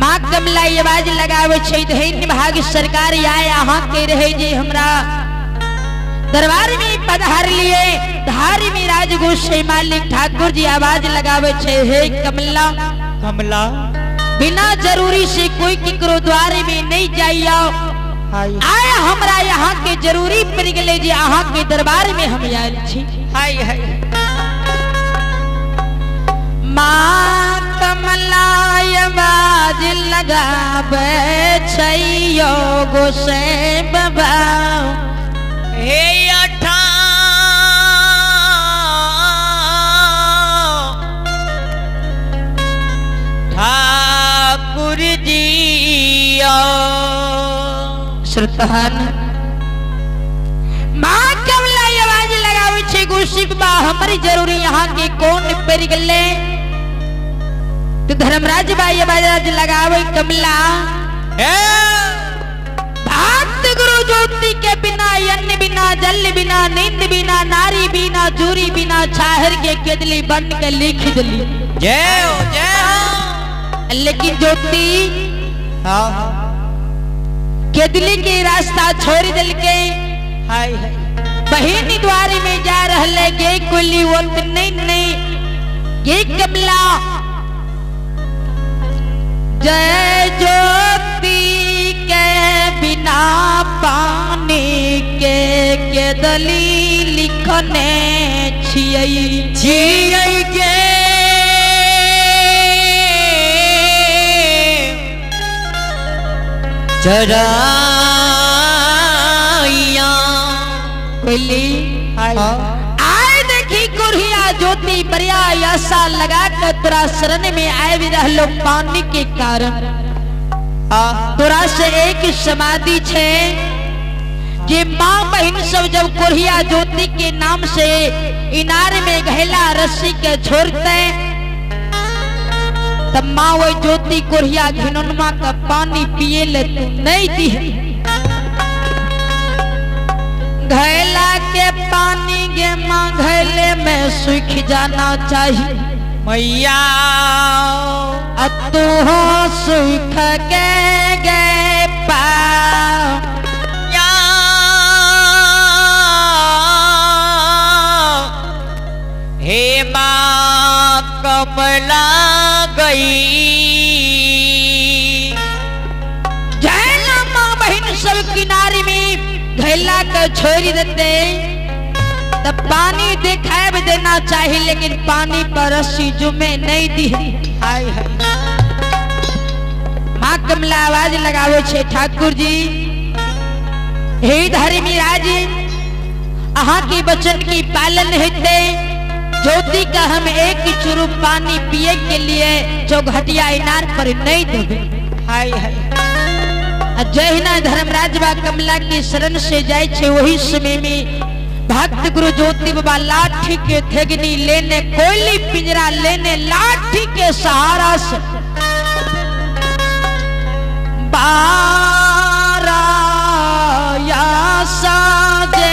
माँ कमला ये आवाज़ लगावे छै धैर्य भाग सरकार आए अहाँ के रहे जे हमरा। दरबार में पधार लिए धारी में राजगोसाई मालिक ठाकुर जी आवाज़ लगावे छै हे कमला। कमला। बिना ज़रूरी से कोई केकरो द्वार में नहीं जाइयो। आय हमरा यहाँ के ज़रूरी पड़ गेले जे अहाँ के दरबार में हम आयल छी। हाय हाय। माँ कमलाय बाज लगावे छैयो गोसाई बाबा हे अठा। ठाकुर जी श्रोतहन। माँ कमला ये आवाज़ लगावे छे बाबा हमारी ज़रूरी यहाँ के कौन पड़ गेले तो धर्मराज बाई आवाज़ लगावे कमला। भक्त गुरु ज्योति के बिना अन्न बिना जल बिना नींद बिना नारी बिना जूरी बिना छाहर के केदली बन के लिख दिली। जय हो जय हो। लेकिन ज्योति हाँ। केदली के रास्ता छोड़ दिल के हाय। हाय बहिनी द्वारे में जा रहले गे कुली वो नहीं नहीं। ये कमला। जय ज्योति के बिना पानी के केदली लिखने छियै। के? चराइया हाय कुरिया ज्योति बरिया ऐसा लगा कर तोरा शरण में आए भी रहलो पानी के कारण। तोरा से एक समाधि छे। जे माँ बहन सब जब कोरिया ज्योति के नाम से इनार में घैला रस्सी के छोड़ते, तब माँ वो ज्योति कोरिया घिनौनमा का पानी पिए ले तू नहीं दी घैला पानी गे माँ घैले में सूख जाना चाहिए। मैया। अतु हो सुख के गे पा या। हे माँ कमला गई। जैला माँ बहन सब किनारे में घैला के छोड़ देते तब पानी दिखाए भी देना चाहिए, लेकिन पानी पर रस्सी जुमे नहीं दी। हाय हाय। माँ, कमला आवाज़ लगावे छे ठाकुर जी। हे धर्मी राज, अहाँ के वचन की पालन हेते। ज्योति का हम एक चुरु पानी पिए के लिए जो घटिया इनार पर नहीं देवे। हाय हाय। आ जहिना धर्मराज बा, कमला की शरण से जाए छे, वही समय में भक्त गुरु ज्योति बाबा लाठी के थेगनी लेने, कोयली पिंजरा लेने, लाठी के सहारा से बारा या साजे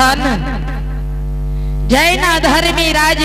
श्रुतहन जैन धर्मी राज